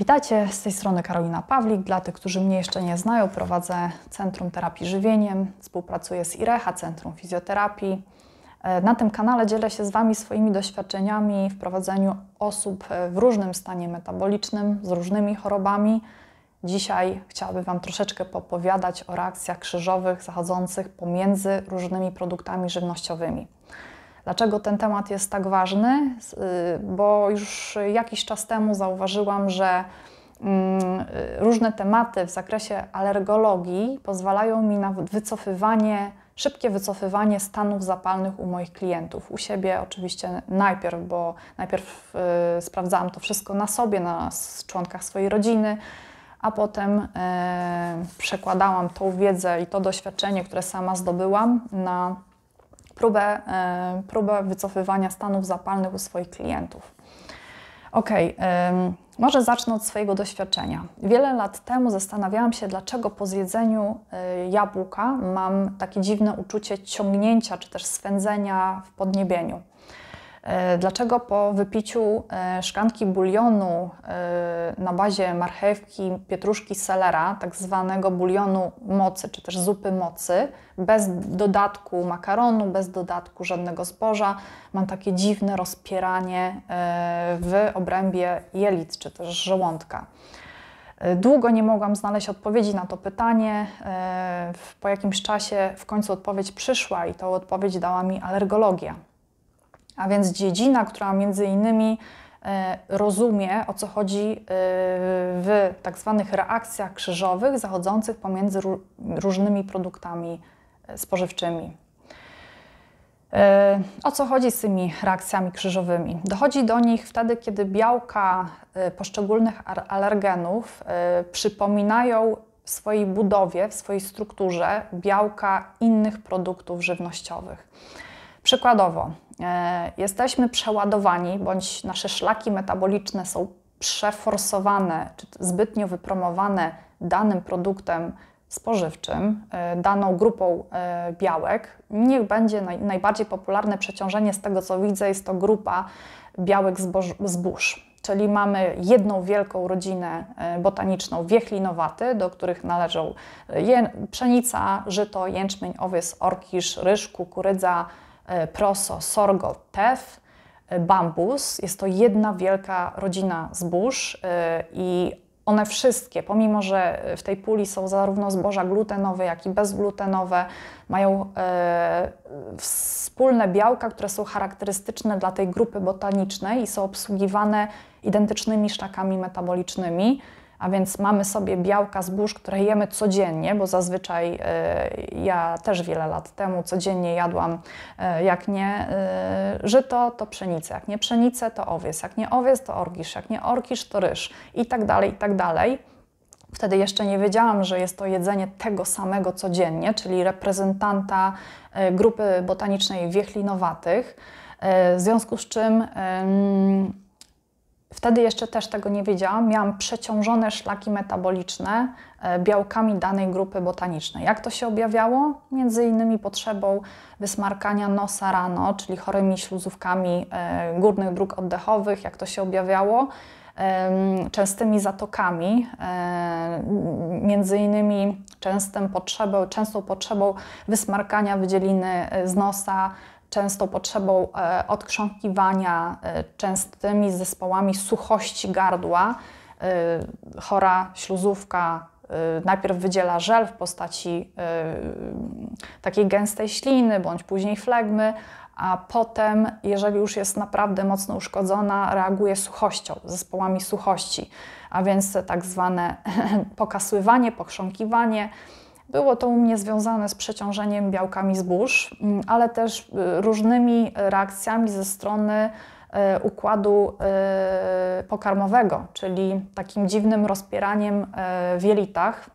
Witajcie, z tej strony Karolina Pawlik. Dla tych, którzy mnie jeszcze nie znają, prowadzę Centrum Terapii Żywieniem, współpracuję z IREHA, Centrum Fizjoterapii. E, na tym kanale dzielę się z Wami swoimi doświadczeniami w prowadzeniu osób w różnym stanie metabolicznym, z różnymi chorobami. Dzisiaj chciałabym Wam troszeczkę popowiadać o reakcjach krzyżowych zachodzących pomiędzy różnymi produktami żywnościowymi. Dlaczego ten temat jest tak ważny? Y, bo już jakiś czas temu zauważyłam, że mm, różne tematy w zakresie alergologii pozwalają mi na wycofywanie, szybkie wycofywanie stanów zapalnych u moich klientów. U siebie oczywiście najpierw, bo najpierw y, sprawdzałam to wszystko na sobie, na członkach swojej rodziny, a potem y, przekładałam tą wiedzę i to doświadczenie, które sama zdobyłam na próbę, e, próbę wycofywania stanów zapalnych u swoich klientów. Ok, może zacznę od swojego doświadczenia. Wiele lat temu zastanawiałam się, dlaczego po zjedzeniu e, jabłka mam takie dziwne uczucie ciągnięcia czy też swędzenia w podniebieniu. E, dlaczego po wypiciu e, szklanki bulionu e, na bazie marchewki, pietruszki, selera, tak zwanego bulionu mocy, czy też zupy mocy, bez dodatku makaronu, bez dodatku żadnego zboża, mam takie dziwne rozpieranie w obrębie jelit, czy też żołądka. Długo nie mogłam znaleźć odpowiedzi na to pytanie. Po jakimś czasie w końcu odpowiedź przyszła i tą odpowiedź dała mi alergologia a więc dziedzina, która między innymi e, rozumie, o co chodzi e, w tak zwanych reakcjach krzyżowych zachodzących pomiędzy różnymi produktami e, spożywczymi. O co chodzi z tymi reakcjami krzyżowymi? Dochodzi do nich wtedy, kiedy białka poszczególnych alergenów przypominają w swojej budowie, w swojej strukturze białka innych produktów żywnościowych. Przykładowo, jesteśmy przeładowani, bądź nasze szlaki metaboliczne są przeforsowane, czy zbytnio wypromowane danym produktem spożywczym, e, daną grupą e, białek. Niech będzie naj, najbardziej popularne przeciążenie z tego, co widzę, jest to grupa białek zbóż. Czyli mamy jedną wielką rodzinę botaniczną wiechlinowaty, do których należą pszenica, żyto, jęczmień, owiec, orkisz, ryż, kukurydza, E, proso, sorgo, tef, e, bambus. Jest to jedna wielka rodzina zbóż e, i one wszystkie, pomimo że w tej puli są zarówno zboża glutenowe, jak i bezglutenowe, mają wspólne białka, które są charakterystyczne dla tej grupy botanicznej i są obsługiwane identycznymi szlakami metabolicznymi a więc mamy sobie białka zbóż, które jemy codziennie, bo zazwyczaj e, ja też wiele lat temu codziennie jadłam, e, jak nie e, żyto, to pszenicę, jak nie pszenicę, to owiec, jak nie owiec, to orkisz, jak nie orkisz, to ryż. I tak dalej, i tak dalej. Wtedy jeszcze nie wiedziałam, że jest to jedzenie tego samego codziennie, czyli reprezentanta grupy botanicznej wiechlinowatych, w związku z czym Wtedy jeszcze też tego nie wiedziałam. Miałam przeciążone szlaki metaboliczne e, białkami danej grupy botanicznej. Jak to się objawiało? Między innymi potrzebą wysmarkania nosa rano, czyli chorymi śluzówkami e, górnych dróg oddechowych. Jak to się objawiało? Częstymi zatokami, e, między innymi częstym potrzebą, częstą potrzebą wysmarkania wydzieliny z nosa, częstą potrzebą e, odkrząkiwania, e, częstymi zespołami suchości gardła. E, chora śluzówka najpierw wydziela żel w postaci takiej gęstej śliny bądź później flegmy, a potem, jeżeli już jest naprawdę mocno uszkodzona, reaguje suchością, zespołami suchości, a więc tak zwane pokasływanie, pochrząkiwanie było to u mnie związane z przeciążeniem białkami zbóż, mm, ale też y, różnymi reakcjami ze strony y, układu y, pokarmowego, czyli takim dziwnym rozpieraniem w jelitach.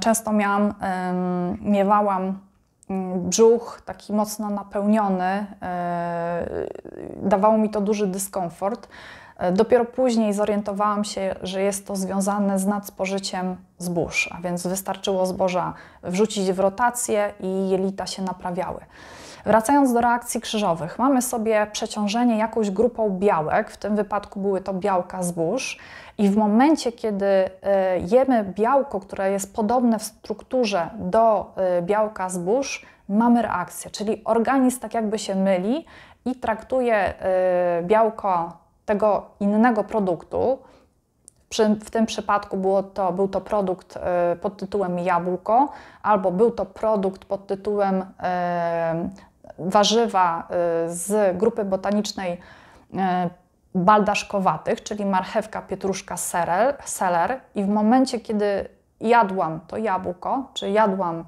Często miałam, miewałam mm, brzuch taki mocno napełniony, dawało mi to duży dyskomfort. E, dopiero później zorientowałam się, że jest to związane z nadspożyciem zbóż, a więc wystarczyło zboża wrzucić w rotację i jelita się naprawiały. Wracając do reakcji krzyżowych, mamy sobie przeciążenie jakąś grupą białek, w tym wypadku były to białka zbóż, i w momencie, kiedy e, jemy białko, które jest podobne w strukturze do e, białka zbóż, mamy reakcję, czyli organizm tak jakby się myli i traktuje białko tego innego produktu. W tym przypadku było to, był to produkt pod tytułem jabłko, albo był to produkt pod tytułem warzywa z grupy botanicznej baldaszkowatych, czyli marchewka, pietruszka, serel, seler i w momencie, kiedy jadłam to jabłko, czy jadłam y,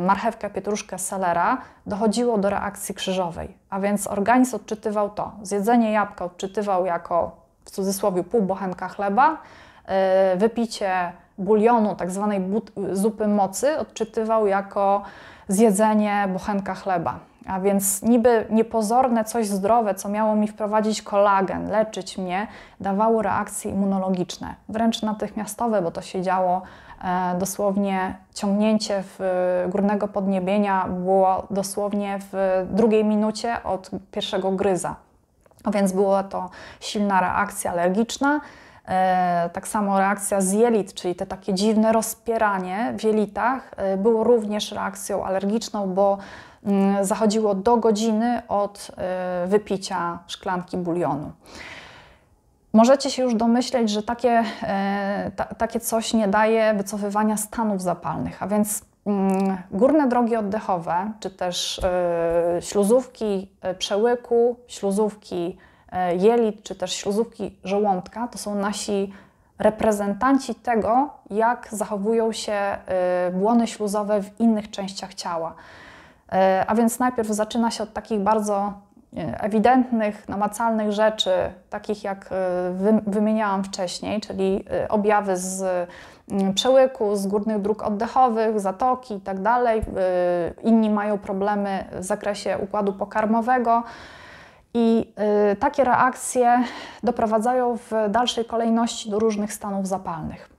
marchewkę, pietruszkę, selera, dochodziło do reakcji krzyżowej. A więc organizm odczytywał to. Zjedzenie jabłka odczytywał jako, w cudzysłowie, pół bochenka chleba, y, wypicie bulionu, tak zwanej zupy mocy, odczytywał jako zjedzenie bochenka chleba. A więc niby niepozorne coś zdrowe, co miało mi wprowadzić kolagen, leczyć mnie, dawało reakcje immunologiczne, wręcz natychmiastowe, bo to się działo e, dosłownie ciągnięcie w górnego podniebienia było dosłownie w drugiej minucie od pierwszego gryza. A więc była to silna reakcja alergiczna, e, tak samo reakcja z jelit, czyli te takie dziwne rozpieranie w jelitach, e, było również reakcją alergiczną, bo zachodziło do godziny od y, wypicia szklanki bulionu. Możecie się już domyśleć, że takie, y, ta, takie coś nie daje wycofywania stanów zapalnych, a więc mm, górne drogi oddechowe, czy też y, śluzówki przełyku, śluzówki jelit, czy też śluzówki żołądka, to są nasi reprezentanci tego, jak zachowują się błony śluzowe w innych częściach ciała. E, a więc najpierw zaczyna się od takich bardzo e, ewidentnych, namacalnych rzeczy, takich jak e, wymieniałam wcześniej, czyli objawy z mm, przełyku, z górnych dróg oddechowych, zatoki itd. Tak inni mają problemy w zakresie układu pokarmowego. I takie reakcje doprowadzają w dalszej kolejności do różnych stanów zapalnych.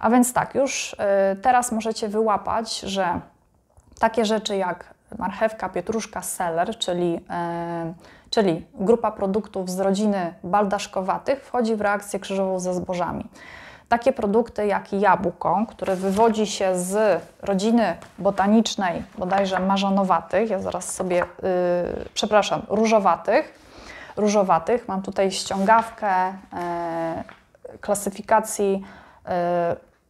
A więc tak, już teraz możecie wyłapać, że takie rzeczy jak marchewka, pietruszka, seler, czyli, e, czyli grupa produktów z rodziny baldaszkowatych, wchodzi w reakcję krzyżową ze zbożami. Takie produkty jak jabłko, które wywodzi się z rodziny botanicznej, bodajże marzanowatych, ja zaraz sobie, yy, przepraszam, różowatych, różowatych. Mam tutaj ściągawkę yy, klasyfikacji yy,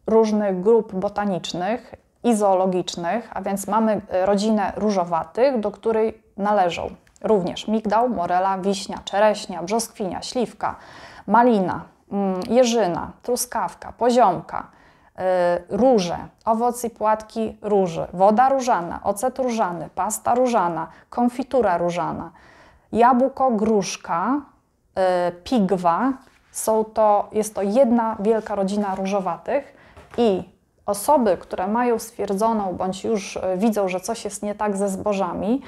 różnych grup botanicznych i zoologicznych, a więc mamy e, rodzinę różowatych, do której należą również migdał, morela, wiśnia, czereśnia, brzoskwinia, śliwka, malina, mm, jeżyna, truskawka, poziomka, e, róże, owoc i płatki róży, woda różana, ocet różany, pasta różana, konfitura różana, jabłko, gruszka, e, pigwa. Są to, jest to jedna wielka rodzina różowatych i osoby, które mają stwierdzoną bądź już e, widzą, że coś jest nie tak ze zbożami,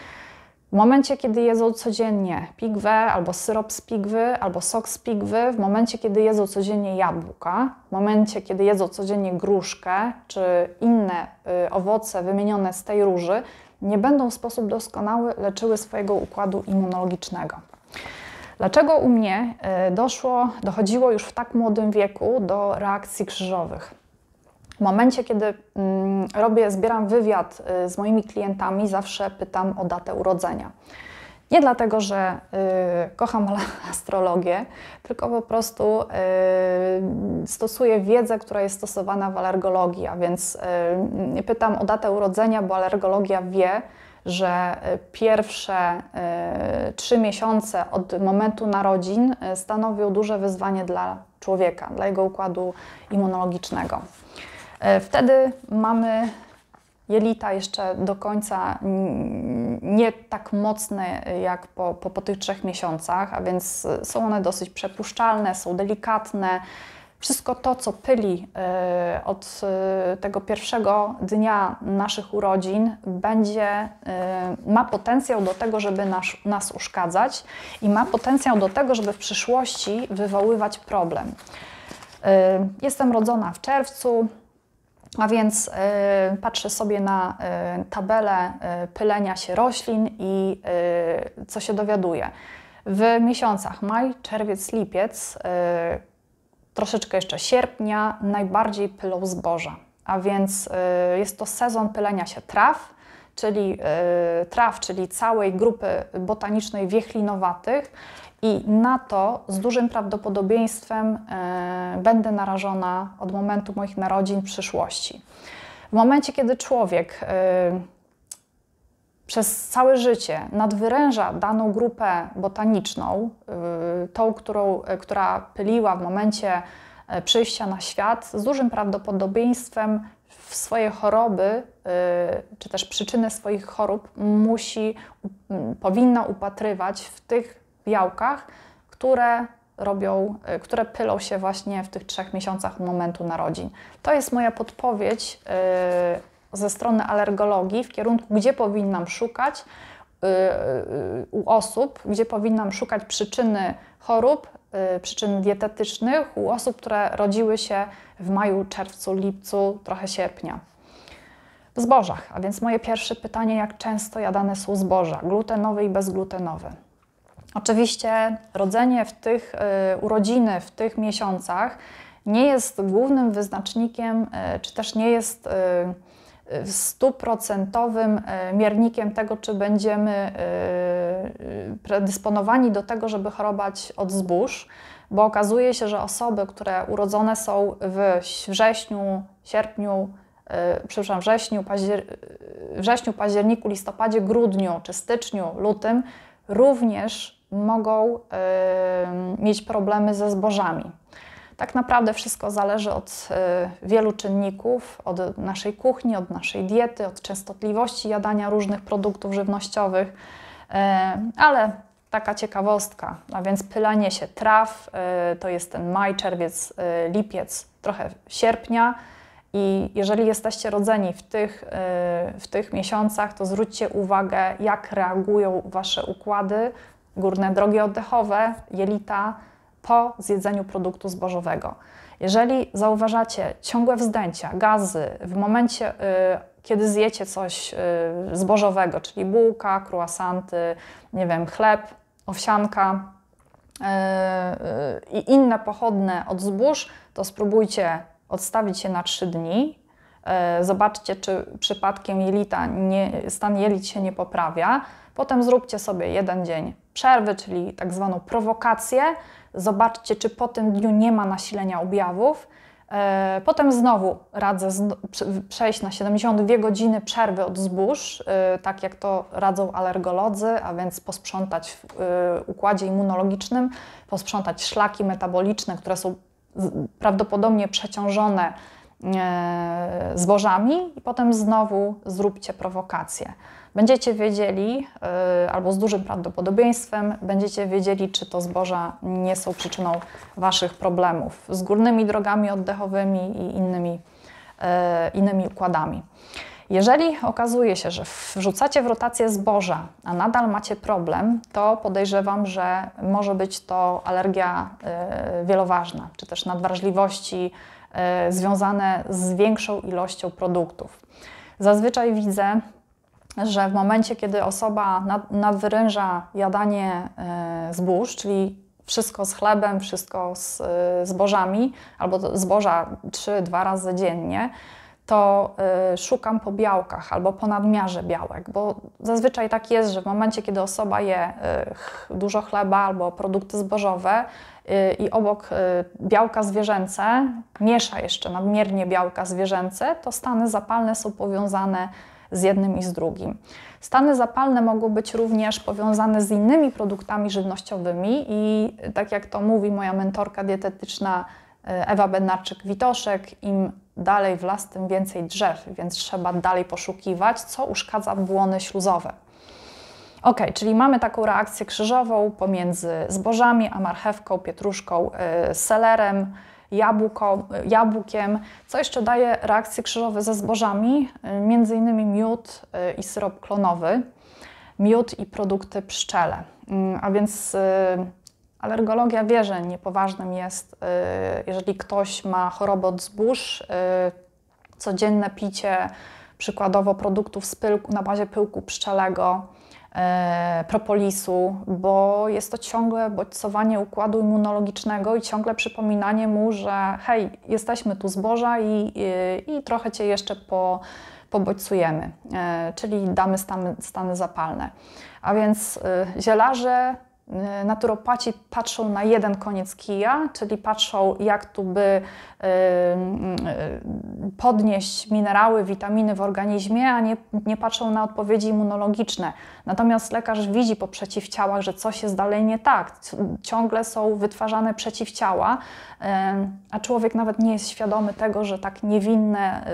w momencie, kiedy jedzą codziennie pigwę, albo syrop z pigwy, albo sok z pigwy, w momencie, kiedy jedzą codziennie jabłka, w momencie, kiedy jedzą codziennie gruszkę czy inne y, owoce wymienione z tej róży, nie będą w sposób doskonały leczyły swojego układu immunologicznego. Dlaczego u mnie y, doszło, dochodziło już w tak młodym wieku do reakcji krzyżowych? W momencie, kiedy mm, robię, zbieram wywiad y, z moimi klientami, zawsze pytam o datę urodzenia. Nie dlatego, że y, kocham astrologię, tylko po prostu y, stosuję wiedzę, która jest stosowana w alergologii, a więc pytam o datę urodzenia, bo alergologia wie, że pierwsze trzy miesiące od momentu narodzin stanowią duże wyzwanie dla człowieka, dla jego układu immunologicznego. E, wtedy mamy jelita jeszcze do końca nie tak mocne jak po, po, po tych trzech miesiącach, a więc są one dosyć przepuszczalne, są delikatne. Wszystko to, co pyli e, od e, tego pierwszego dnia naszych urodzin, będzie, ma potencjał do tego, żeby nas, nas uszkadzać i ma potencjał do tego, żeby w przyszłości wywoływać problem. Jestem rodzona w czerwcu, A więc y, patrzę sobie na y, tabelę y, pylenia się roślin i co się dowiaduję. W miesiącach maj, czerwiec, lipiec, troszeczkę jeszcze sierpnia, najbardziej pylą zboża. A więc jest to sezon pylenia się traw, czyli traw, czyli całej grupy botanicznej wiechlinowatych i na to z dużym prawdopodobieństwem y, będę narażona od momentu moich narodzin w przyszłości. W momencie, kiedy człowiek przez całe życie nadwyręża daną grupę botaniczną, tą, którą, która pyliła w momencie przyjścia na świat, z dużym prawdopodobieństwem w swoje choroby, czy też przyczyny swoich chorób musi, powinna upatrywać w tych białkach, które robią, które pylą się właśnie w tych trzech miesiącach od momentu narodzin. To jest moja podpowiedź ze strony alergologii w kierunku, gdzie powinnam szukać u osób, gdzie powinnam szukać przyczyny chorób, przyczyn dietetycznych u osób, które rodziły się w maju, czerwcu, lipcu, trochę sierpnia. W zbożach, a więc moje pierwsze pytanie, jak często jadane są zboża, glutenowe i bezglutenowe. Oczywiście rodzenie w tych, y, urodziny w tych miesiącach nie jest głównym wyznacznikiem, y, czy też nie jest y, stuprocentowym miernikiem tego, czy będziemy predysponowani do tego, żeby chorować od zbóż, bo okazuje się, że osoby, które urodzone są w wrześniu, sierpniu, przepraszam, wrześniu, paździer wrześniu, październiku, listopadzie, grudniu czy styczniu, lutym, również mogą y, mieć problemy ze zbożami. Tak naprawdę wszystko zależy od y, wielu czynników, od naszej kuchni, od naszej diety, od częstotliwości jadania różnych produktów żywnościowych, y, ale taka ciekawostka, a więc pylenie się traw, to jest ten maj, czerwiec, lipiec, trochę sierpnia. I jeżeli jesteście rodzeni w tych, w tych miesiącach, to zwróćcie uwagę, jak reagują wasze układy górne drogi oddechowe, jelita po zjedzeniu produktu zbożowego. Jeżeli zauważacie ciągłe wzdęcia, gazy w momencie, y, kiedy zjecie coś y, zbożowego, czyli bułka, croissanty, nie wiem, chleb, owsianka y, i inne pochodne od zbóż, to spróbujcie odstawić się na 3 dni. Zobaczcie, czy przypadkiem jelita nie, stan jelit się nie poprawia. Potem zróbcie sobie jeden dzień przerwy, czyli tak zwaną prowokację. Zobaczcie, czy po tym dniu nie ma nasilenia objawów. E, potem znowu radzę przejść na 72 godziny przerwy od zbóż, e, tak jak to radzą alergolodzy, a więc posprzątać w e, układzie immunologicznym, posprzątać szlaki metaboliczne, które są prawdopodobnie przeciążone zbożami i potem znowu zróbcie prowokację będziecie wiedzieli, y, albo z dużym prawdopodobieństwem, będziecie wiedzieli, czy to zboża nie są przyczyną Waszych problemów z górnymi drogami oddechowymi i innymi, y, innymi układami. Jeżeli okazuje się, że wrzucacie w rotację zboża, a nadal macie problem, to podejrzewam, że może być to alergia y, wieloważna, czy też nadwrażliwości związane z większą ilością produktów. Zazwyczaj widzę że w momencie, kiedy osoba nad, nadwyręża jadanie e, zbóż, czyli wszystko z chlebem, wszystko z e, zbożami, albo zboża 3-2 razy dziennie, to y, szukam po białkach albo po nadmiarze białek, bo zazwyczaj tak jest, że w momencie, kiedy osoba je dużo chleba albo produkty zbożowe i obok białka zwierzęce miesza jeszcze nadmiernie białka zwierzęce, to stany zapalne są powiązane z jednym i z drugim. Stany zapalne mogą być również powiązane z innymi produktami żywnościowymi i tak jak to mówi moja mentorka dietetyczna e, Ewa Bednarczyk-Witoszek, im dalej w las, tym więcej drzew, więc trzeba dalej poszukiwać, co uszkadza błony śluzowe. Ok, czyli mamy taką reakcję krzyżową pomiędzy zbożami, a marchewką, pietruszką, yy, selerem, jabłko, jabłkiem, co jeszcze daje reakcje krzyżowe ze zbożami, między innymi miód y, i syrop klonowy, miód i produkty pszczele. Mm, a więc y, alergologia wie, że niepoważnym jest, y, jeżeli ktoś ma chorobę od zbóż, codzienne picie przykładowo produktów z pyłku, na bazie pyłku pszczelego, propolisu, bo jest to ciągłe bodźcowanie układu immunologicznego i ciągle przypominanie mu, że hej, jesteśmy tu zboża i, i, i trochę Cię jeszcze po, pobodźcujemy, e, czyli damy stany, stany zapalne. A więc e, zielarze naturopaci patrzą na jeden koniec kija, czyli patrzą, jak tu by podnieść minerały, witaminy w organizmie, a nie, nie patrzą na odpowiedzi immunologiczne. Natomiast lekarz widzi po przeciwciałach, że coś jest dalej nie tak. Ciągle są wytwarzane przeciwciała, a człowiek nawet nie jest świadomy tego, że tak niewinne,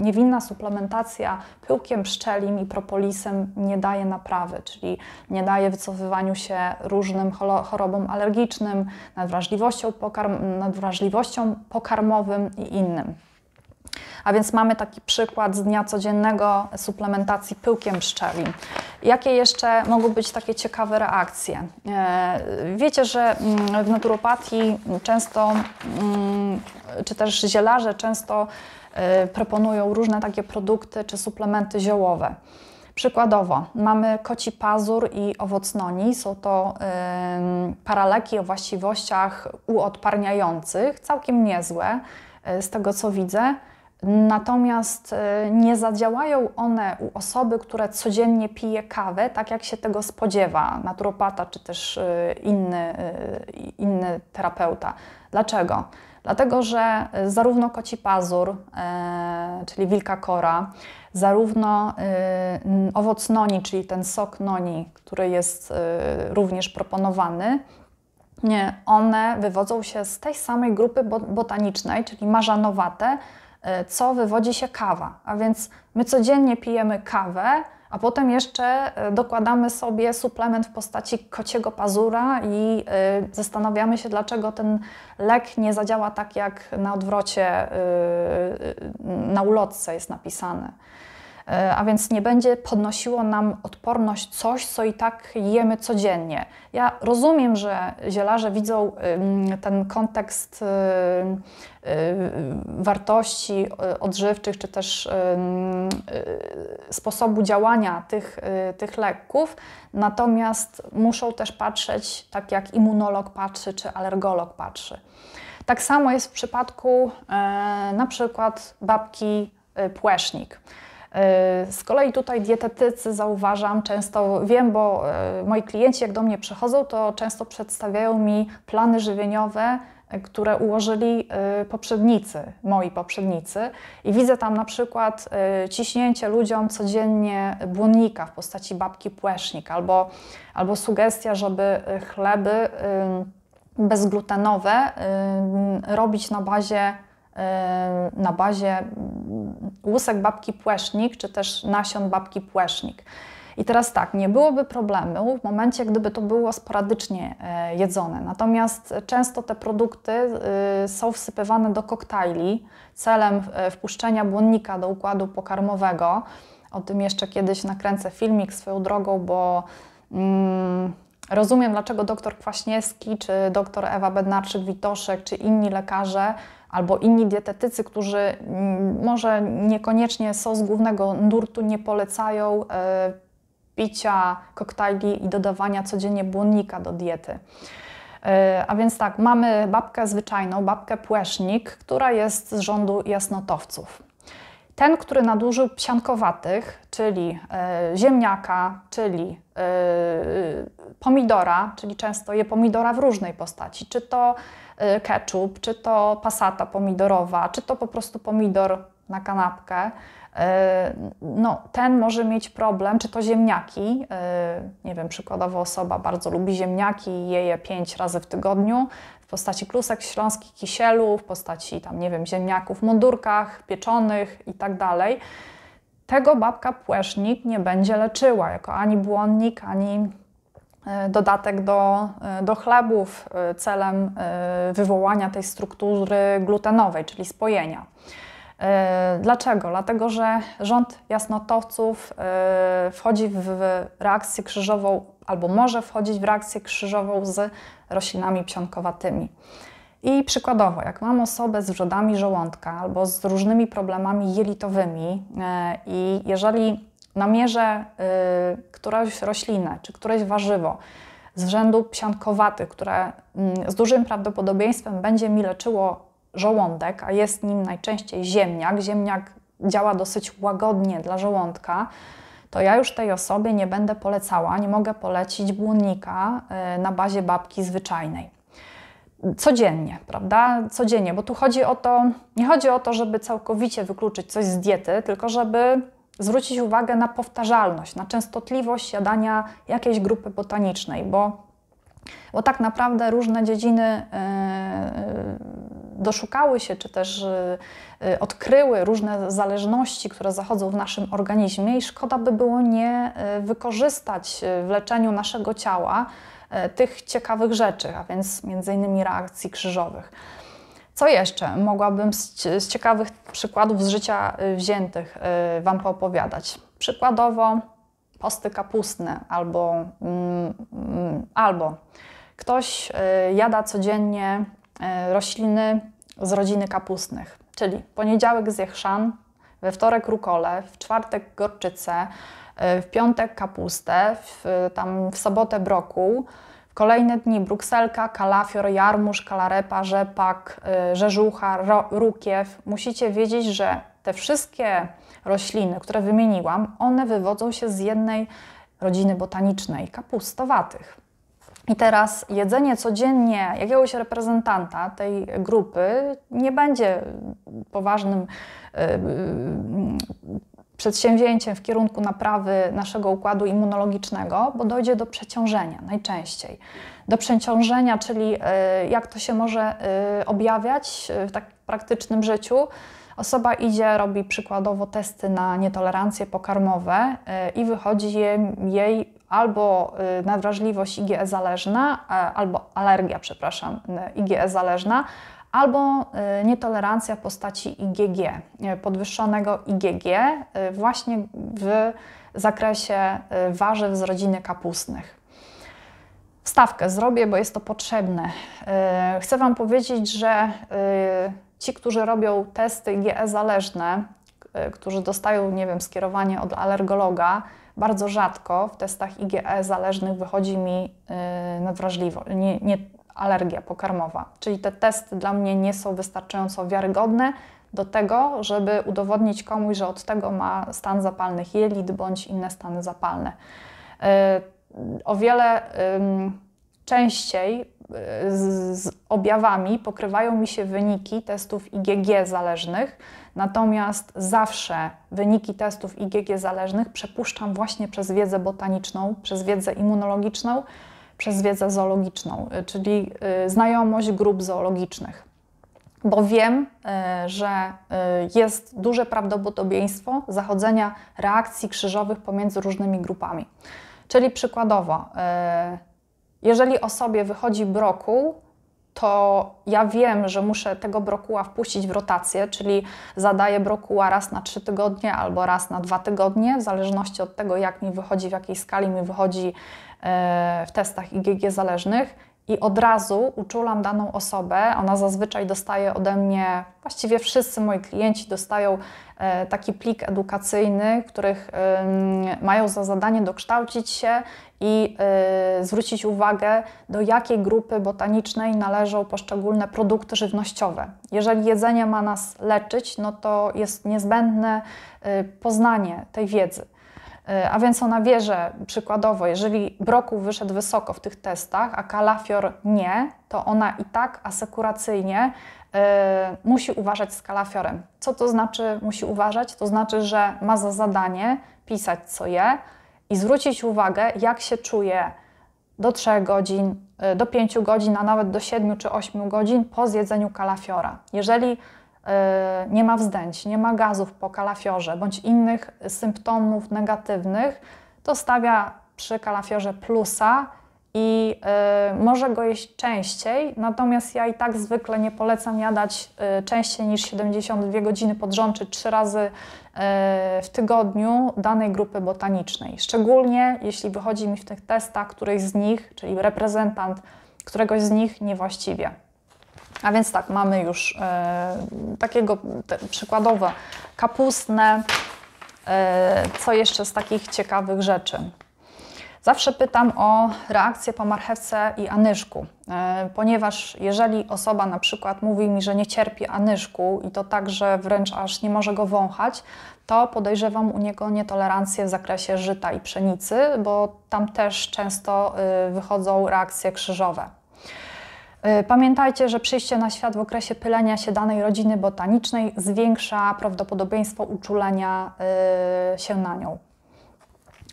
niewinna suplementacja pyłkiem pszczelim i propolisem nie daje naprawy, czyli nie daje wycofywaniu się różnym chorobom alergicznym, nadwrażliwością, pokarm, nadwrażliwością pokarmowym i innym. A więc mamy taki przykład z dnia codziennego suplementacji pyłkiem pszczelim. Jakie jeszcze mogą być takie ciekawe reakcje? E, wiecie, że mm, w naturopatii często, mm, czy też zielarze często e, proponują różne takie produkty czy suplementy ziołowe. Przykładowo mamy koci pazur i owoc noni. Są to y, paraleki o właściwościach uodparniających, całkiem niezłe y, z tego co widzę. Natomiast y, nie zadziałają one u osoby, które codziennie pije kawę, tak jak się tego spodziewa naturopata czy też y, inny, y, inny terapeuta. Dlaczego? Dlatego, że zarówno koci pazur, czyli wilka kora, zarówno owoc noni, czyli ten sok noni, który jest również proponowany, nie, one wywodzą się z tej samej grupy botanicznej, czyli marzanowate, co wywodzi się kawa. A więc my codziennie pijemy kawę, a potem jeszcze e, dokładamy sobie suplement w postaci kociego pazura i e, zastanawiamy się, dlaczego ten lek nie zadziała tak, jak na odwrocie na ulotce jest napisane. E, a więc nie będzie podnosiło nam odporność coś, co i tak jemy codziennie. Ja rozumiem, że zielarze widzą ten kontekst y, y, wartości y, odżywczych, czy też sposobu działania tych, tych leków, natomiast muszą też patrzeć tak, jak immunolog patrzy, czy alergolog patrzy. Tak samo jest w przypadku e, na przykład babki płesznik. Z kolei tutaj dietetycy zauważam często, wiem, bo e, moi klienci jak do mnie przychodzą, to często przedstawiają mi plany żywieniowe, e, które ułożyli poprzednicy, moi poprzednicy. I widzę tam na przykład ciśnięcie ludziom codziennie błonnika w postaci babki płesznik albo, albo sugestia, żeby chleby bezglutenowe robić na bazie na bazie łusek babki płesznik, czy też nasion babki płesznik. I teraz tak, nie byłoby problemu w momencie, gdyby to było sporadycznie e, jedzone. Natomiast często te produkty e, są wsypywane do koktajli celem e, wpuszczenia błonnika do układu pokarmowego. O tym jeszcze kiedyś nakręcę filmik swoją drogą, bo mm, rozumiem, dlaczego dr Kwaśniewski, czy dr Ewa Bednarczyk-Witoszek, czy inni lekarze albo inni dietetycy, którzy mm, może niekoniecznie są z głównego nurtu, nie polecają e, picia koktajli i dodawania codziennie błonnika do diety. E, a więc tak, mamy babkę zwyczajną, babkę płesznik, która jest z rządu jasnotowców. Ten, który nadużył psiankowatych, czyli e, ziemniaka, czyli pomidora, czyli często je pomidora w różnej postaci, czy to ketchup, czy to pasata pomidorowa, czy to po prostu pomidor na kanapkę, y, no, ten może mieć problem, czy to ziemniaki. Y, nie wiem, przykładowo osoba bardzo lubi ziemniaki i je je pięć razy w tygodniu w postaci klusek śląskich, kisielu, w postaci tam, nie wiem, ziemniaków w mundurkach, pieczonych i tak dalej. Tego babka płesznik nie będzie leczyła jako ani błonnik, ani dodatek do, e, do chlebów e, celem wywołania tej struktury glutenowej, czyli spojenia. Dlaczego? Dlatego, że rząd jasnotowców wchodzi w reakcję krzyżową albo może wchodzić w reakcję krzyżową z roślinami psionkowatymi. I przykładowo, jak mam osobę z wrzodami żołądka albo z różnymi problemami jelitowymi e, i jeżeli namierzę y, którąś roślinę czy któreś warzywo z rzędu psiankowatych, które mm, z dużym prawdopodobieństwem będzie mi leczyło żołądek, a jest nim najczęściej ziemniak, ziemniak działa dosyć łagodnie dla żołądka, to ja już tej osobie nie będę polecała, nie mogę polecić błonnika y, na bazie babki zwyczajnej. Codziennie, prawda? Codziennie, bo tu chodzi o to, nie chodzi o to, żeby całkowicie wykluczyć coś z diety, tylko żeby zwrócić uwagę na powtarzalność, na częstotliwość jadania jakiejś grupy botanicznej, bo, bo tak naprawdę różne dziedziny yy, doszukały się, czy też yy, odkryły różne zależności, które zachodzą w naszym organizmie, i szkoda by było nie wykorzystać w leczeniu naszego ciała tych ciekawych rzeczy, a więc między innymi reakcji krzyżowych. Co jeszcze mogłabym z, z ciekawych przykładów z życia y, wziętych y, Wam poopowiadać? Przykładowo posty kapustne albo, mm, mm, albo ktoś y, jada codziennie rośliny z rodziny kapustnych, czyli poniedziałek zje chrzan, we wtorek rukole, w czwartek gorczycę, w piątek kapustę, w, tam w sobotę brokuł, Kolejne dni brukselka, kalafior, jarmuż, kalarepa, rzepak, y, rzeżucha, rukiew. Musicie wiedzieć, że te wszystkie rośliny, które wymieniłam, one wywodzą się z jednej rodziny botanicznej, kapustowatych. I teraz jedzenie codziennie jakiegoś reprezentanta tej grupy nie będzie poważnym y, y, przedsięwzięciem w kierunku naprawy naszego układu immunologicznego, bo dojdzie do przeciążenia najczęściej. Do przeciążenia, czyli e, jak to się może e, objawiać w tak praktycznym życiu. Osoba idzie, robi przykładowo testy na nietolerancje pokarmowe e, i wychodzi jej albo nadwrażliwość IgE zależna, albo alergia, przepraszam, IgE zależna, albo y, nietolerancja w postaci IgG, y, podwyższonego IgG, y, właśnie w zakresie warzyw z rodziny kapustnych. Wstawkę zrobię, bo jest to potrzebne. Chcę Wam powiedzieć, że ci, którzy robią testy IgE zależne, którzy dostają, nie wiem, skierowanie od alergologa, bardzo rzadko w testach IgE zależnych wychodzi mi nadwrażliwość, nie, nie, alergia pokarmowa. Czyli te testy dla mnie nie są wystarczająco wiarygodne do tego, żeby udowodnić komuś, że od tego ma stan zapalny jelit bądź inne stany zapalne. E, o wiele częściej e, z objawami pokrywają mi się wyniki testów IgG zależnych, natomiast zawsze wyniki testów IgG zależnych przepuszczam właśnie przez wiedzę botaniczną, przez wiedzę immunologiczną, przez wiedzę zoologiczną, y, czyli y, znajomość grup zoologicznych. Bo wiem, y, że jest duże prawdopodobieństwo zachodzenia reakcji krzyżowych pomiędzy różnymi grupami. Czyli przykładowo, jeżeli osobie wychodzi brokuł, to ja wiem, że muszę tego brokuła wpuścić w rotację, czyli zadaję brokuła raz na trzy tygodnie albo raz na dwa tygodnie, w zależności od tego, jak mi wychodzi, w jakiej skali mi wychodzi e, w testach IgG zależnych. I od razu uczulam daną osobę. Ona zazwyczaj dostaje ode mnie, właściwie wszyscy moi klienci dostają e, taki plik edukacyjny, których mają za zadanie dokształcić się i y, zwrócić uwagę, do jakiej grupy botanicznej należą poszczególne produkty żywnościowe. Jeżeli jedzenie ma nas leczyć, no to jest niezbędne y, poznanie tej wiedzy. Y, a więc ona wie, że przykładowo, jeżeli brokuł wyszedł wysoko w tych testach, a kalafior nie, to ona i tak asekuracyjnie musi uważać z kalafiorem. Co to znaczy musi uważać? To znaczy, że ma za zadanie pisać co je, i zwrócić uwagę, jak się czuje do 3 godzin, y, do 5 godzin, a nawet do 7 czy 8 godzin po zjedzeniu kalafiora. Jeżeli nie ma wzdęć, nie ma gazów po kalafiorze bądź innych symptomów negatywnych, to stawia przy kalafiorze plusa i y, może go jeść częściej, natomiast ja i tak zwykle nie polecam jadać y, częściej niż 72 godziny pod rząd, czy 3 razy y, w tygodniu danej grupy botanicznej. Szczególnie jeśli wychodzi mi w tych testach któryś z nich, czyli reprezentant któregoś z nich niewłaściwie. A więc tak, mamy już e, takiego te, przykładowo kapustne. E, co jeszcze z takich ciekawych rzeczy? Zawsze pytam o reakcję po marchewce i anyszku, e, ponieważ jeżeli osoba na przykład mówi mi, że nie cierpi anyszku i to tak, że wręcz aż nie może go wąchać, to podejrzewam u niego nietolerancję w zakresie żyta i pszenicy, bo tam też często y, wychodzą reakcje krzyżowe. Y, pamiętajcie, że przyjście na świat w okresie pylenia się danej rodziny botanicznej zwiększa prawdopodobieństwo uczulenia y, się na nią.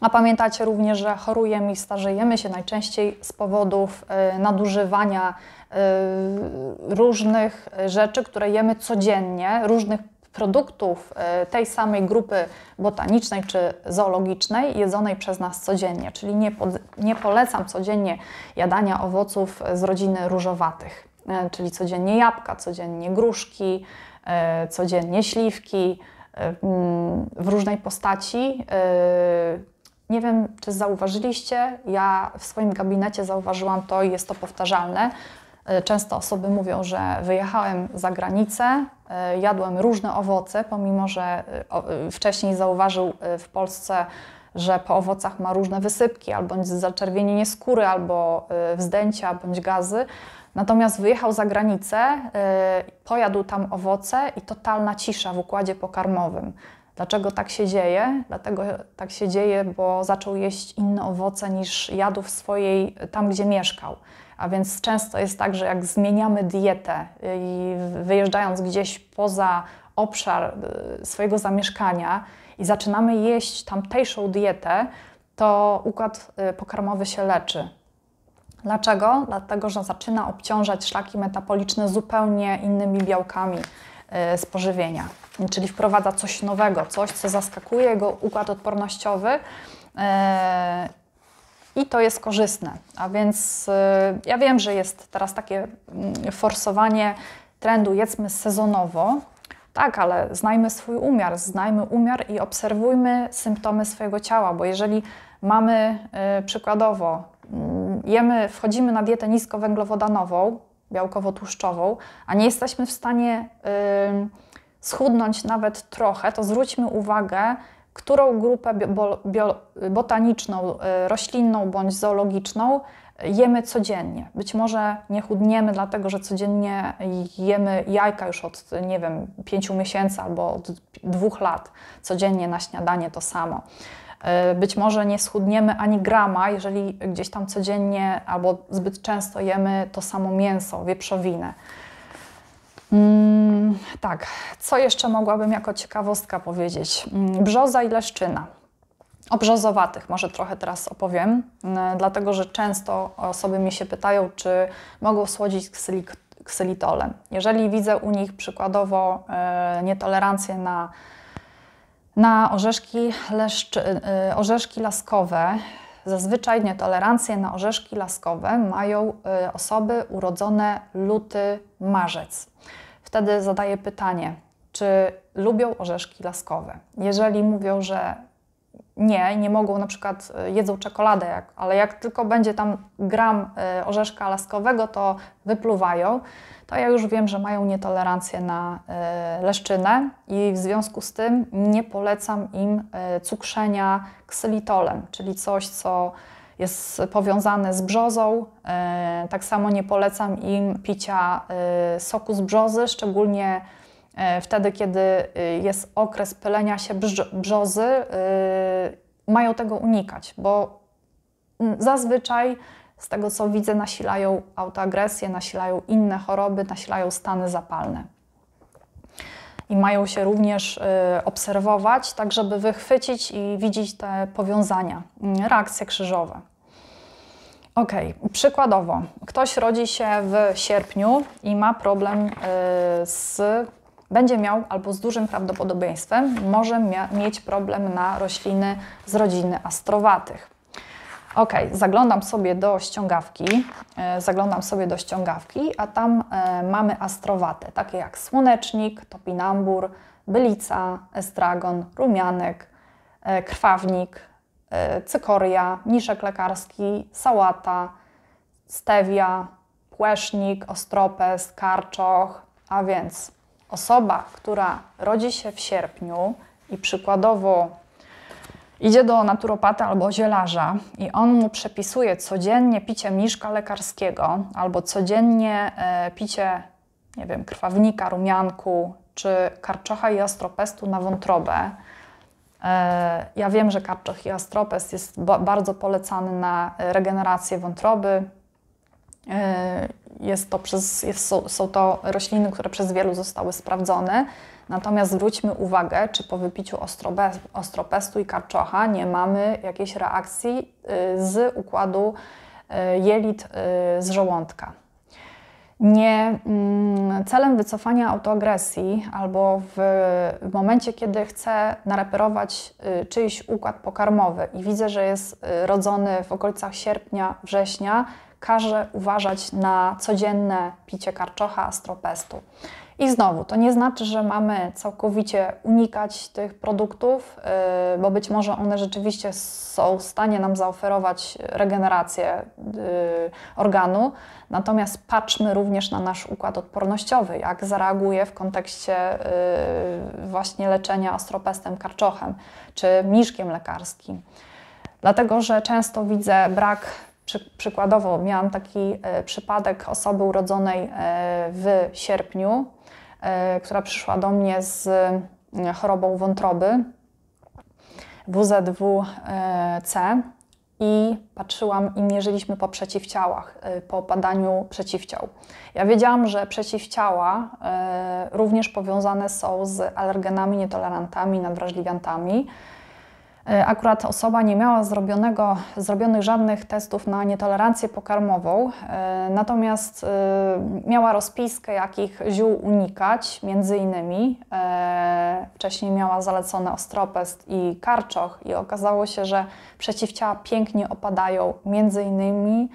A pamiętacie również, że chorujemy i starzejemy się najczęściej z powodów nadużywania różnych rzeczy, które jemy codziennie, różnych produktów e, tej samej grupy botanicznej czy zoologicznej jedzonej przez nas codziennie. Czyli nie, nie polecam codziennie jadania owoców z rodziny różowatych, e, czyli codziennie jabłka, codziennie gruszki, e, codziennie śliwki w różnej postaci. Nie wiem, czy zauważyliście, ja w swoim gabinecie zauważyłam to i jest to powtarzalne, często osoby mówią, że wyjechałem za granicę, jadłem różne owoce, pomimo że e, wcześniej zauważył w Polsce, że po owocach ma różne wysypki, albo zaczerwienienie skóry, albo wzdęcia, bądź gazy. Natomiast wyjechał za granicę, pojadł tam owoce i totalna cisza w układzie pokarmowym. Dlaczego tak się dzieje? Dlatego tak się dzieje, bo zaczął jeść inne owoce niż jadł w swojej, tam gdzie mieszkał. A więc często jest tak, że jak zmieniamy dietę i wyjeżdżając gdzieś poza obszar y, swojego zamieszkania i zaczynamy jeść tamtejszą dietę, to układ y, pokarmowy się leczy. Dlaczego? Dlatego, że zaczyna obciążać szlaki metaboliczne zupełnie innymi białkami y, z pożywienia. Czyli wprowadza coś nowego, coś, co zaskakuje jego układ odpornościowy i to jest korzystne. A więc y, ja wiem, że jest teraz takie mm, forsowanie trendu jedzmy sezonowo, tak, ale znajmy swój umiar, znajmy umiar i obserwujmy symptomy swojego ciała, bo jeżeli mamy y, przykładowo, mm, jemy, wchodzimy na dietę niskowęglowodanową, białkowo-tłuszczową, a nie jesteśmy w stanie schudnąć nawet trochę, to zwróćmy uwagę, którą grupę bio, bio, botaniczną, y, roślinną bądź zoologiczną jemy codziennie. Być może nie chudniemy, dlatego że codziennie jemy jajka już od, nie wiem, pięciu miesięcy albo od dwóch lat. Codziennie na śniadanie to samo. Y, być może nie schudniemy ani grama, jeżeli gdzieś tam codziennie albo zbyt często jemy to samo mięso, wieprzowinę. Mm, tak, co jeszcze mogłabym jako ciekawostka powiedzieć? Mm, brzoza i leszczyna. O brzozowatych może trochę teraz opowiem, mm, dlatego że często osoby mi się pytają, czy mogą słodzić ksylitolem. Jeżeli widzę u nich przykładowo e, nietolerancję na, na orzeszki, leszczy, e, orzeszki laskowe, zazwyczaj nietolerancję na orzeszki laskowe mają e, osoby urodzone luty, marzec. Wtedy zadaję pytanie, czy lubią orzeszki laskowe. Jeżeli mówią, że nie, nie mogą, na przykład e, jedzą czekoladę, ale jak tylko będzie tam gram e, orzeszka laskowego, to wypluwają, to ja już wiem, że mają nietolerancję na e, leszczynę i w związku z tym nie polecam im cukrzenia ksylitolem, czyli coś, co jest powiązane z brzozą. E, tak samo nie polecam im picia e, soku z brzozy, szczególnie e, wtedy, kiedy jest okres pylenia się brzozy. Mają tego unikać, bo zazwyczaj z tego co widzę nasilają autoagresję, nasilają inne choroby, nasilają stany zapalne i mają się również obserwować, tak żeby wychwycić i widzieć te powiązania, mm, reakcje krzyżowe. Ok, przykładowo, ktoś rodzi się w sierpniu i ma problem y, z, będzie miał albo z dużym prawdopodobieństwem może mieć problem na rośliny z rodziny astrowatych. Ok, zaglądam sobie do ściągawki, e, zaglądam sobie do ściągawki, a tam e, mamy astrowate, takie jak słonecznik, topinambur, bylica, estragon, rumianek, krwawnik, cykoria, niszek lekarski, sałata, stevia, kłesznik, ostropes, karczoch, a więc osoba, która rodzi się w sierpniu i przykładowo idzie do naturopata albo zielarza i on mu przepisuje codziennie picie mniszka lekarskiego albo codziennie e, picie, nie wiem, krwawnika, rumianku czy karczocha i astropestu na wątrobę. E, ja wiem, że karczoch i astropest jest bardzo polecany na regenerację wątroby. E, jest to przez, jest, są to rośliny, które przez wielu zostały sprawdzone. Natomiast zwróćmy uwagę, czy po wypiciu ostropestu i karczocha nie mamy jakiejś reakcji y, z układu jelit z żołądka. Nie, mm, celem wycofania autoagresji albo w, momencie, kiedy chcę nareperować czyjś układ pokarmowy i widzę, że jest rodzony w okolicach sierpnia, września, każe uważać na codzienne picie karczocha, astropestu. I znowu, to nie znaczy, że mamy całkowicie unikać tych produktów, y, bo być może one rzeczywiście są w stanie nam zaoferować regenerację y, organu, natomiast patrzmy również na nasz układ odpornościowy, jak zareaguje w kontekście y, właśnie leczenia astropestem karczochem czy miszkiem lekarskim. Dlatego, że często widzę brak przykładowo miałam taki przypadek osoby urodzonej w sierpniu, która przyszła do mnie z e, chorobą wątroby, WZW-C i patrzyłam i mierzyliśmy po przeciwciałach, e, po badaniu przeciwciał. Ja wiedziałam, że przeciwciała również powiązane są z alergenami, nietolerantami, nadwrażliwiantami, E, akurat osoba nie miała zrobionego, zrobionych żadnych testów na nietolerancję pokarmową, e, natomiast e, miała rozpiskę, jakich ziół unikać, między innymi. Wcześniej miała zalecone ostropest i karczoch i okazało się, że przeciwciała pięknie opadają, między innymi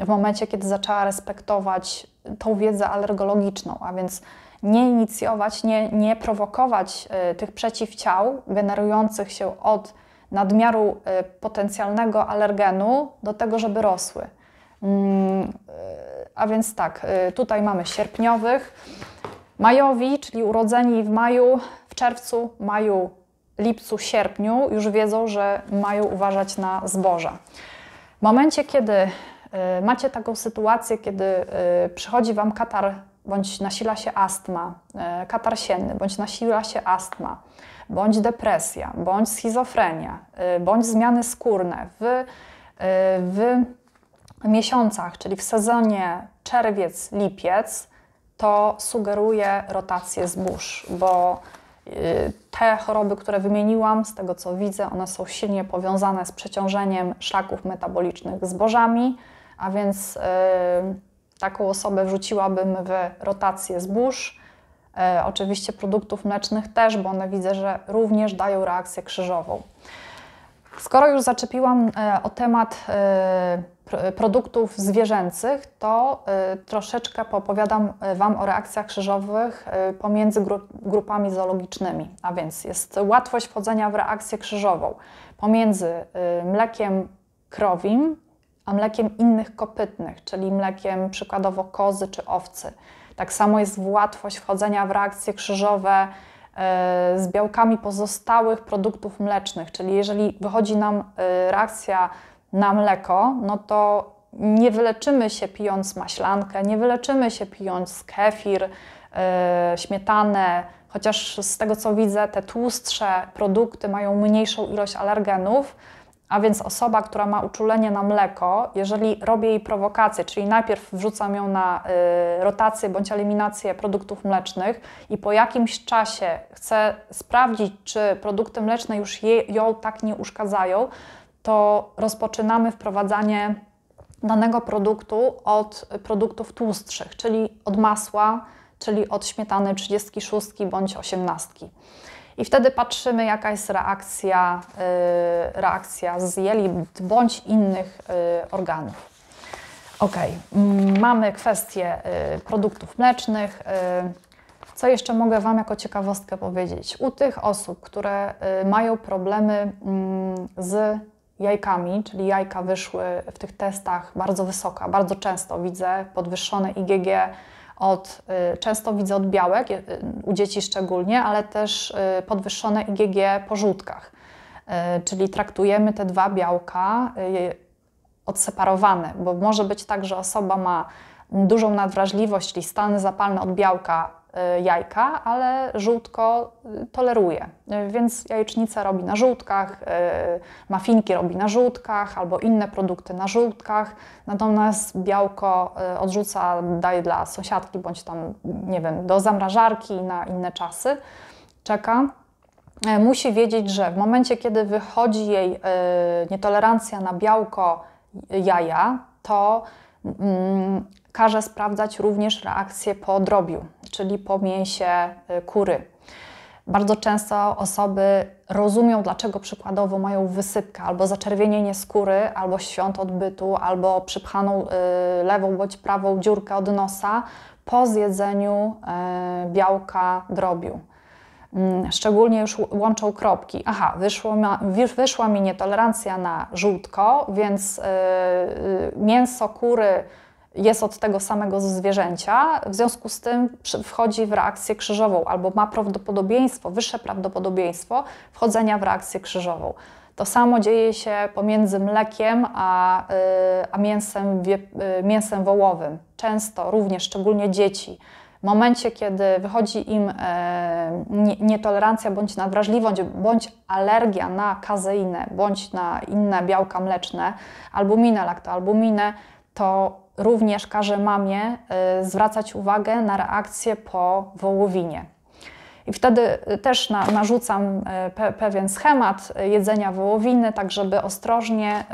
w momencie, kiedy zaczęła respektować tą wiedzę alergologiczną, a więc nie inicjować, nie, nie prowokować y, tych przeciwciał generujących się od nadmiaru y, potencjalnego alergenu do tego, żeby rosły. Mm, y, a więc tak, tutaj mamy sierpniowych, majowi, czyli urodzeni w maju, w czerwcu, maju, lipcu, sierpniu, już wiedzą, że mają uważać na zboża. W momencie, kiedy macie taką sytuację, kiedy przychodzi Wam katar bądź nasila się astma, e, katar sienny, bądź nasila się astma, bądź depresja, bądź schizofrenia, e, bądź zmiany skórne w, e, w miesiącach, czyli w sezonie czerwiec, lipiec, to sugeruje rotację zbóż, bo te choroby, które wymieniłam, z tego co widzę, one są silnie powiązane z przeciążeniem szlaków metabolicznych zbożami, a więc taką osobę wrzuciłabym w rotację zbóż. E, oczywiście produktów mlecznych też, bo one widzę, że również dają reakcję krzyżową. Skoro już zaczepiłam e, o temat e, produktów zwierzęcych, to e, troszeczkę opowiadam e, Wam o reakcjach krzyżowych e, pomiędzy grup, grupami zoologicznymi. A więc jest łatwość wchodzenia w reakcję krzyżową pomiędzy mlekiem krowim mlekiem innych kopytnych, czyli mlekiem przykładowo kozy czy owcy. Tak samo jest łatwość wchodzenia w reakcje krzyżowe e, z białkami pozostałych produktów mlecznych, czyli jeżeli wychodzi nam e, reakcja na mleko, no to nie wyleczymy się pijąc maślankę, nie wyleczymy się pijąc kefir, e, śmietanę, chociaż z tego co widzę, te tłustsze produkty mają mniejszą ilość alergenów, a więc osoba, która ma uczulenie na mleko, jeżeli robię jej prowokację, czyli najpierw wrzucam ją na y, rotację bądź eliminację produktów mlecznych i po jakimś czasie chcę sprawdzić, czy produkty mleczne już je, ją tak nie uszkadzają, to rozpoczynamy wprowadzanie danego produktu od produktów tłustszych, czyli od masła, czyli od śmietany 36 bądź 18. I wtedy patrzymy, jaka jest reakcja, y, reakcja z jelit bądź innych y, organów. Ok, mm, mamy kwestię y, produktów mlecznych. Co jeszcze mogę Wam jako ciekawostkę powiedzieć? U tych osób, które mają problemy mm, z jajkami, czyli jajka wyszły w tych testach bardzo wysoka. Bardzo często widzę podwyższone IgG od, y, często widzę od białek, y, u dzieci szczególnie, ale też podwyższone IgG po żółtkach. Czyli traktujemy te dwa białka odseparowane, bo może być tak, że osoba ma dużą nadwrażliwość, czyli stany zapalne od białka y, jajka, ale żółtko y, toleruje. Y, więc jajecznicę robi na żółtkach, mafinki robi na żółtkach albo inne produkty na żółtkach, natomiast białko odrzuca, daje dla sąsiadki bądź tam, nie wiem, do zamrażarki na inne czasy, czeka. Musi wiedzieć, że w momencie, kiedy wychodzi jej nietolerancja na białko jaja, to mm, każe sprawdzać również reakcję po drobiu, czyli po mięsie y, kury. Bardzo często osoby rozumią, dlaczego przykładowo mają wysypkę albo zaczerwienienie skóry, albo świąt odbytu, albo przypchaną y, lewą bądź prawą dziurkę od nosa po zjedzeniu y, białka drobiu. Mm, szczególnie już łączą kropki. Aha, wyszło wyszła mi nietolerancja na żółtko, więc mięso kury jest od tego samego zwierzęcia, w związku z tym wchodzi w reakcję krzyżową albo ma prawdopodobieństwo, wyższe prawdopodobieństwo wchodzenia w reakcję krzyżową. To samo dzieje się pomiędzy mlekiem a, y, a mięsem, y, mięsem wołowym. Często, również szczególnie dzieci, w momencie, kiedy wychodzi im e, nietolerancja bądź nadwrażliwość, bądź alergia na kazeinę, bądź na inne białka mleczne, albuminę, laktoalbuminę, to również każe mamie y, zwracać uwagę na reakcję po wołowinie. I wtedy y, też na, narzucam y, pe, pewien schemat jedzenia wołowiny, tak żeby ostrożnie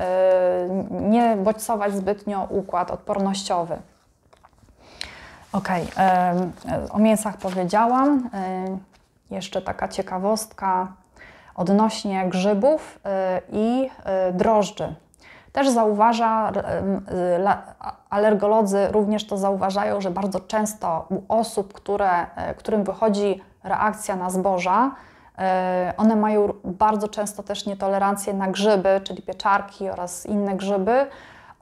nie bodźcować zbytnio układ odpornościowy. Ok, o mięsach powiedziałam. Jeszcze taka ciekawostka odnośnie grzybów i drożdży. Też zauważa, alergolodzy również to zauważają, że bardzo często u osób, które, e, którym wychodzi reakcja na zboża, e, one mają bardzo często też nietolerancję na grzyby, czyli pieczarki oraz inne grzyby,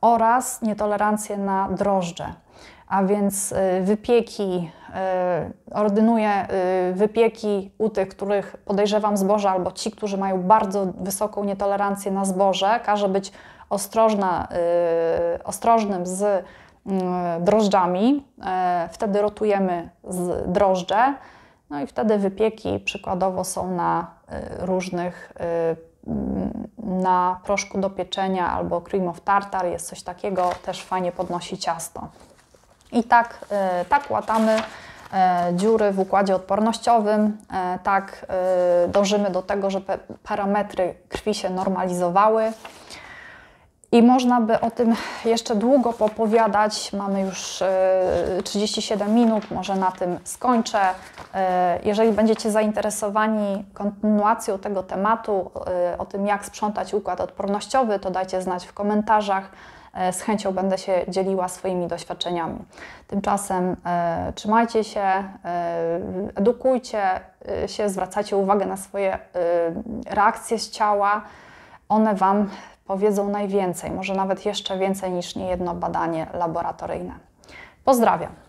oraz nietolerancję na drożdże. A więc e, wypieki, ordynuję wypieki u tych, których podejrzewam zboże, albo ci, którzy mają bardzo wysoką nietolerancję na zboże, każe być ostrożna, y, ostrożnym z y, drożdżami. E, wtedy rotujemy z drożdże. No i wtedy wypieki przykładowo są na y, różnych, na proszku do pieczenia albo cream of tartar, jest coś takiego, też fajnie podnosi ciasto. I tak, tak łatamy dziury w układzie odpornościowym, tak dążymy do tego, żeby parametry krwi się normalizowały. I można by o tym jeszcze długo popowiadać. Mamy już 37 e, minut, może na tym skończę. E, jeżeli będziecie zainteresowani kontynuacją tego tematu, e, o tym jak sprzątać układ odpornościowy, to dajcie znać w komentarzach. Z chęcią będę się dzieliła swoimi doświadczeniami. Tymczasem trzymajcie się, edukujcie się, zwracajcie uwagę na swoje reakcje z ciała. One Wam powiedzą najwięcej, może nawet jeszcze więcej niż niejedno badanie laboratoryjne. Pozdrawiam.